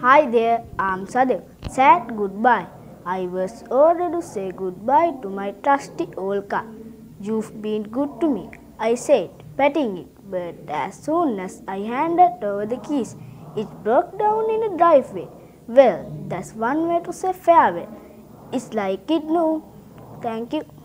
Hi there, I'm Sadev. Said goodbye. I was ordered to say goodbye to my trusty old car. You've been good to me, I said, patting it. But as soon as I handed over the keys, it broke down in the driveway. Well, that's one way to say farewell. It's like it, no. Thank you.